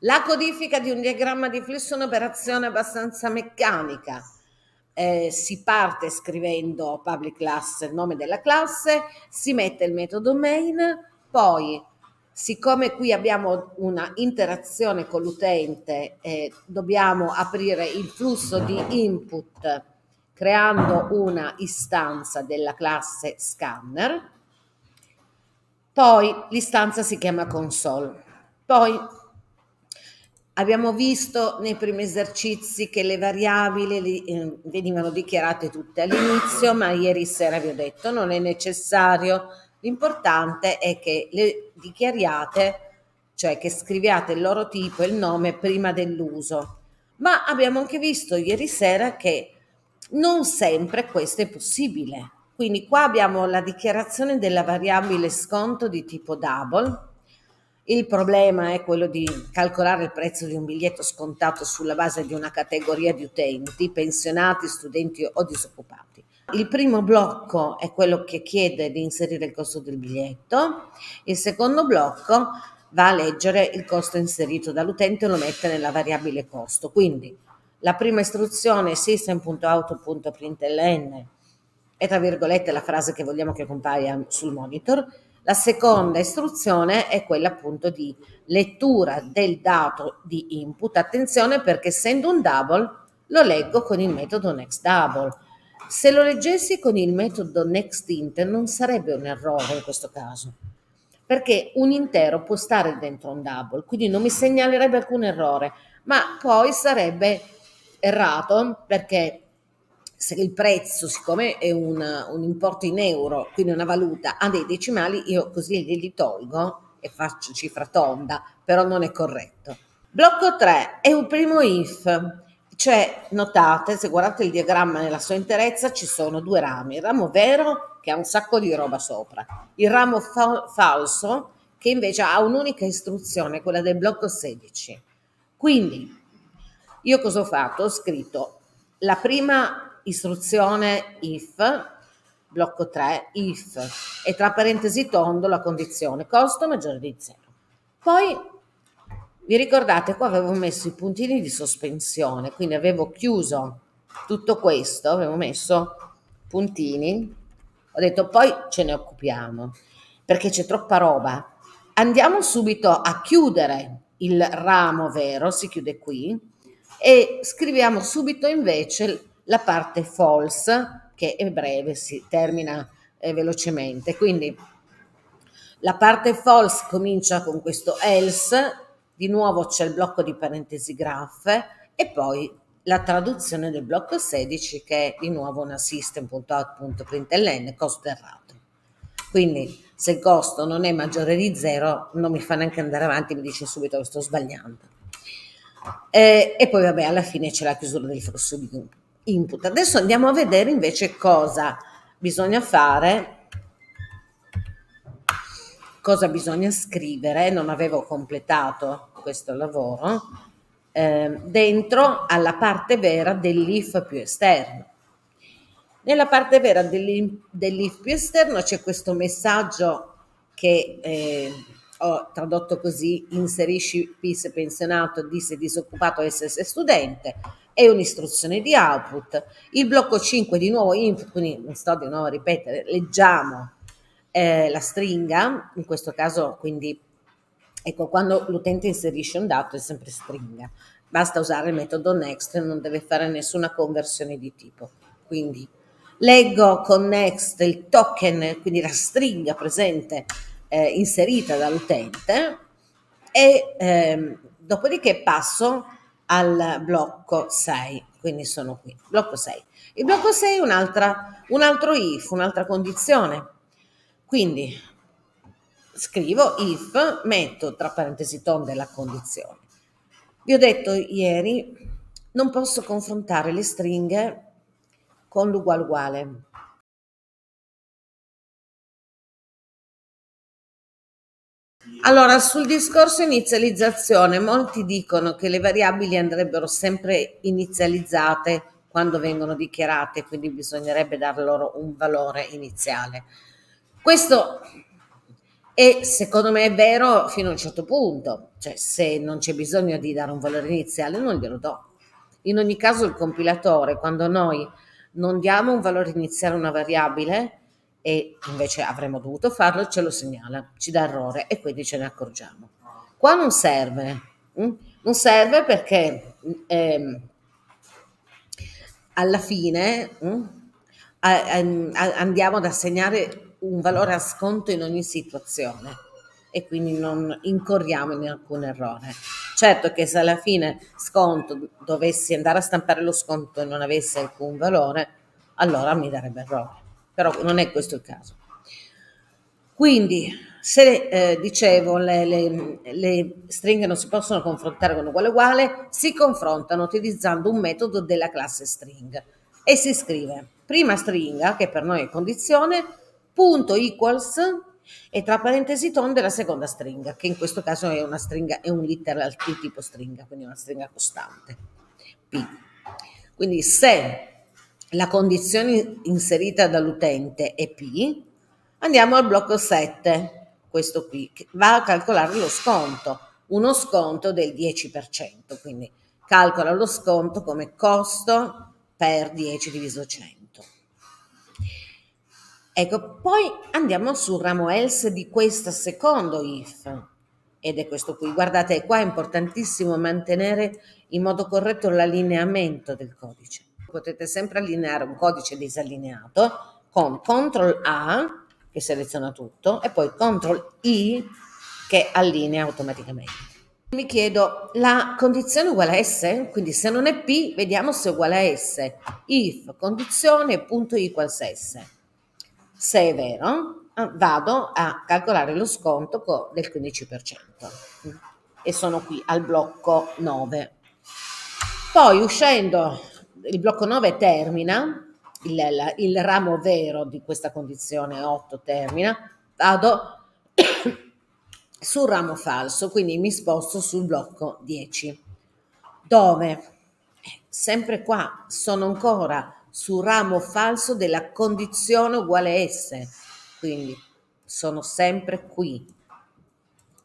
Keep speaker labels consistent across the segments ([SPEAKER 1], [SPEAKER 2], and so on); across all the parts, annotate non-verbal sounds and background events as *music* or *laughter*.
[SPEAKER 1] La codifica di un diagramma di flusso è un'operazione abbastanza meccanica. Eh, si parte scrivendo public class, il nome della classe, si mette il metodo main, poi siccome qui abbiamo una interazione con l'utente, eh, dobbiamo aprire il flusso di input creando una istanza della classe scanner, poi l'istanza si chiama console. Poi abbiamo visto nei primi esercizi che le variabili eh, venivano dichiarate tutte all'inizio, ma ieri sera vi ho detto non è necessario, l'importante è che le dichiariate, cioè che scriviate il loro tipo e il nome prima dell'uso. Ma abbiamo anche visto ieri sera che non sempre questo è possibile. Quindi qua abbiamo la dichiarazione della variabile sconto di tipo double. Il problema è quello di calcolare il prezzo di un biglietto scontato sulla base di una categoria di utenti, pensionati, studenti o disoccupati. Il primo blocco è quello che chiede di inserire il costo del biglietto, il secondo blocco va a leggere il costo inserito dall'utente e lo mette nella variabile costo. Quindi la prima istruzione system.auto.println è tra virgolette la frase che vogliamo che compaia sul monitor. La seconda istruzione è quella appunto di lettura del dato di input. Attenzione perché essendo un double lo leggo con il metodo nextDouble. Se lo leggessi con il metodo nextInt non sarebbe un errore in questo caso, perché un intero può stare dentro un double, quindi non mi segnalerebbe alcun errore, ma poi sarebbe errato perché se il prezzo, siccome è un, un, importo in euro, quindi una valuta, ha dei decimali, io così li tolgo e faccio cifra tonda, però non è corretto. Blocco 3 è un primo if, cioè notate, se guardate il diagramma nella sua interezza, ci sono due rami, il ramo vero che ha un sacco di roba sopra, il ramo fa- falso che invece ha un'unica istruzione, quella del blocco 16. Quindi io cosa ho fatto? Ho scritto la prima istruzione if, blocco 3, if, e tra parentesi tondo la condizione, costo maggiore di 0. Poi, vi ricordate, qua avevo messo i puntini di sospensione, quindi avevo chiuso tutto questo, avevo messo puntini, ho detto poi ce ne occupiamo, perché c'è troppa roba. Andiamo subito a chiudere il ramo vero, si chiude qui, e scriviamo subito invece la parte false che è breve, si termina eh, velocemente. Quindi la parte false comincia con questo else, di nuovo c'è il blocco di parentesi graph e poi la traduzione del blocco 16 che è di nuovo una system.out.println costo errato. Quindi se il costo non è maggiore di 0 non mi fa neanche andare avanti, mi dice subito che sto sbagliando. Eh, e poi vabbè alla fine c'è la chiusura del flusso di input. Adesso andiamo a vedere invece cosa bisogna fare, cosa bisogna scrivere, non avevo completato questo lavoro, eh, dentro alla parte vera dell'if più esterno. Nella parte vera dell'if più esterno c'è questo messaggio che eh, ho tradotto così, inserisci PIS pensionato, disse disoccupato, SS studente, è un'istruzione di output. Il blocco 5 di nuovo input, quindi non sto di nuovo a ripetere, leggiamo eh, la stringa, in questo caso quindi ecco quando l'utente inserisce un dato è sempre stringa, basta usare il metodo next, non deve fare nessuna conversione di tipo. Quindi leggo con next il token, quindi la stringa presente eh, inserita dall'utente e ehm, dopodiché passo al blocco 6, quindi sono qui, blocco 6. Il blocco 6 è un altro if, un'altra condizione. Quindi scrivo if, metto tra parentesi tonde la condizione. Vi ho detto ieri, non posso confrontare le stringhe con l'uguale uguale. Allora, sul discorso inizializzazione, molti dicono che le variabili andrebbero sempre inizializzate quando vengono dichiarate, quindi bisognerebbe dar loro un valore iniziale. Questo E secondo me è vero fino a un certo punto, cioè se non c'è bisogno di dare un valore iniziale non glielo do. In ogni caso il compilatore, quando noi non diamo un valore iniziale a una variabile e invece avremmo dovuto farlo, ce lo segnala, ci dà errore e quindi ce ne accorgiamo. Qua non serve, hm? non serve perché eh, alla fine hm, andiamo ad assegnare un valore a sconto in ogni situazione e quindi non incorriamo in alcun errore. Certo che se alla fine sconto dovessi andare a stampare lo sconto e non avesse alcun valore, allora mi darebbe errore, però non è questo il caso. Quindi, se eh, dicevo le, le, le, stringhe non si possono confrontare con uguale uguale, si confrontano utilizzando un metodo della classe string e si scrive prima stringa, che per noi è condizione, punto equals e tra parentesi tonde la seconda stringa, che in questo caso è una stringa, è un literal tipo stringa, quindi una stringa costante, P. Quindi se la condizione inserita dall'utente è P, andiamo al blocco 7, questo qui, che va a calcolare lo sconto, uno sconto del 10%, quindi calcola lo sconto come costo per 10 diviso 100. Ecco, poi andiamo sul ramo else di questo secondo if, ed è questo qui. Guardate, qua è importantissimo mantenere in modo corretto l'allineamento del codice. Potete sempre allineare un codice disallineato con CTRL A, che seleziona tutto, e poi CTRL I, che allinea automaticamente. Mi chiedo, la condizione è uguale a S? Quindi se non è P, vediamo se è uguale a S. If condizione punto equals S se è vero, ah, vado a calcolare lo sconto del 15% e sono qui al blocco 9. Poi uscendo, il blocco 9 termina, il, il ramo vero di questa condizione 8 termina, vado *coughs* sul ramo falso, quindi mi sposto sul blocco 10, dove eh, sempre qua sono ancora sul ramo falso della condizione uguale S. Quindi sono sempre qui.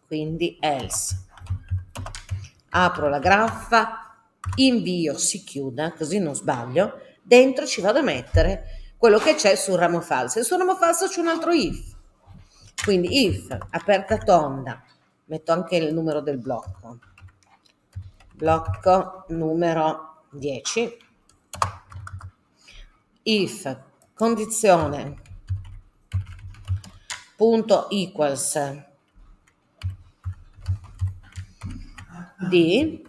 [SPEAKER 1] Quindi else. Apro la graffa, invio, si chiuda, così non sbaglio. Dentro ci vado a mettere quello che c'è sul ramo falso. E sul ramo falso c'è un altro if. Quindi if, aperta tonda, metto anche il numero del blocco. Blocco numero 10 if condizione punto equals di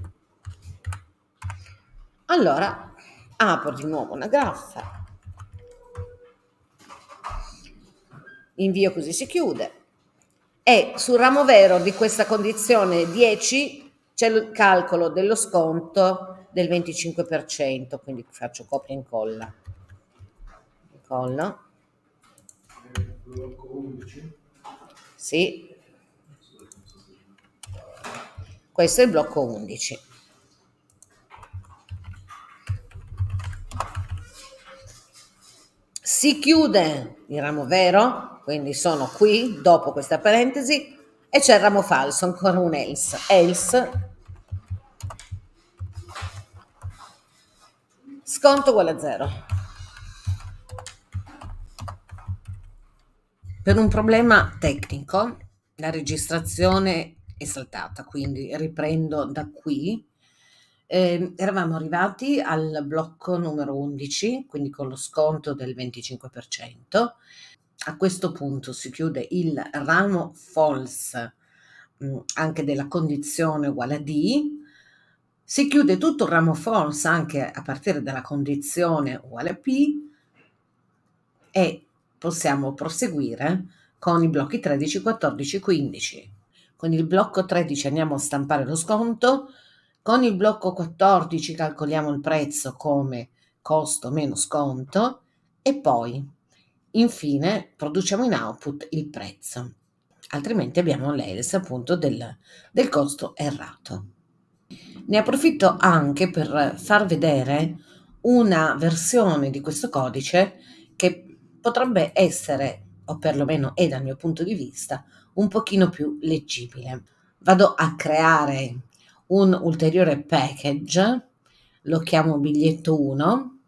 [SPEAKER 1] allora apro di nuovo una graffa invio così si chiude e sul ramo vero di questa condizione 10 c'è il calcolo dello sconto del 25% quindi faccio copia e incolla collo. Sì. Questo è il blocco 11. Si chiude il ramo vero, quindi sono qui dopo questa parentesi e c'è il ramo falso, ancora un else. Else sconto uguale a 0. Per un problema tecnico la registrazione è saltata, quindi riprendo da qui. Eh, eravamo arrivati al blocco numero 11, quindi con lo sconto del 25%. A questo punto si chiude il ramo false mm, anche della condizione uguale a D. Si chiude tutto il ramo false anche a partire dalla condizione uguale a P e possiamo proseguire con i blocchi 13, 14, 15. Con il blocco 13 andiamo a stampare lo sconto, con il blocco 14 calcoliamo il prezzo come costo meno sconto e poi infine produciamo in output il prezzo, altrimenti abbiamo l'else appunto del, del costo errato. Ne approfitto anche per far vedere una versione di questo codice che potrebbe essere o perlomeno è dal mio punto di vista, un pochino più leggibile. Vado a creare un ulteriore package, lo chiamo biglietto 1,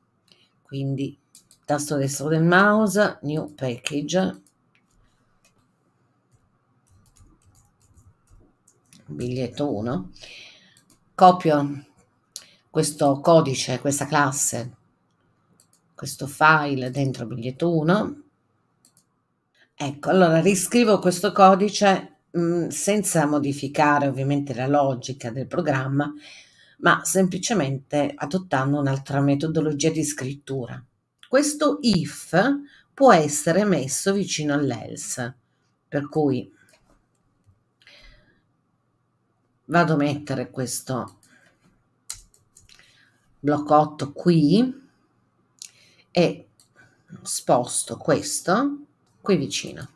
[SPEAKER 1] quindi tasto destro del mouse, new package, biglietto 1, copio questo codice, questa classe, questo file dentro biglietto 1. Ecco, allora riscrivo questo codice mm, senza modificare ovviamente la logica del programma, ma semplicemente adottando un'altra metodologia di scrittura. Questo if può essere messo vicino all'else, per cui vado a mettere questo bloccotto qui e sposto questo qui vicino.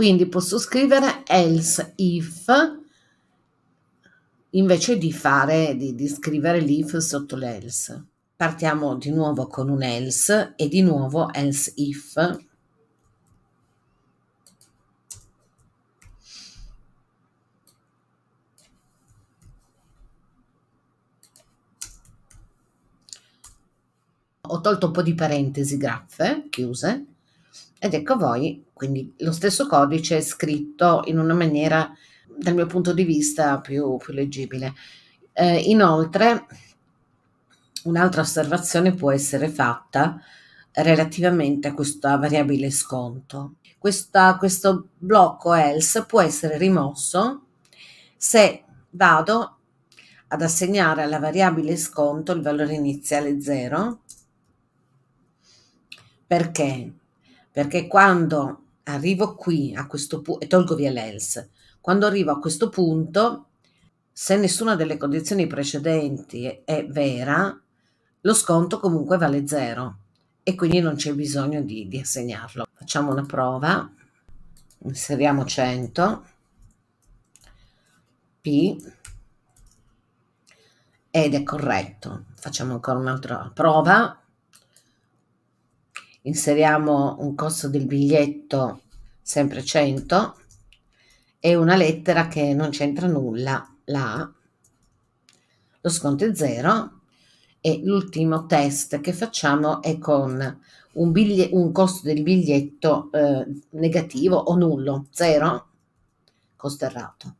[SPEAKER 1] Quindi posso scrivere else if invece di fare di, di scrivere l'if sotto l'else. Partiamo di nuovo con un else e di nuovo else if ho tolto un po' di parentesi graffe chiuse ed ecco voi, quindi lo stesso codice è scritto in una maniera dal mio punto di vista più, più leggibile. Eh, inoltre, un'altra osservazione può essere fatta relativamente a questa variabile sconto. Questa, questo blocco else può essere rimosso se vado ad assegnare alla variabile sconto il valore iniziale 0 perché? Perché quando arrivo qui a questo punto, e tolgo via l'else, quando arrivo a questo punto, se nessuna delle condizioni precedenti è vera, lo sconto comunque vale 0 e quindi non c'è bisogno di, di assegnarlo. Facciamo una prova, inseriamo 100, P, ed è corretto. Facciamo ancora un'altra prova, inseriamo un costo del biglietto sempre 100 e una lettera che non c'entra nulla, la lo sconto è 0 e l'ultimo test che facciamo è con un, biglie, un costo del biglietto eh, negativo o nullo, 0, costo errato.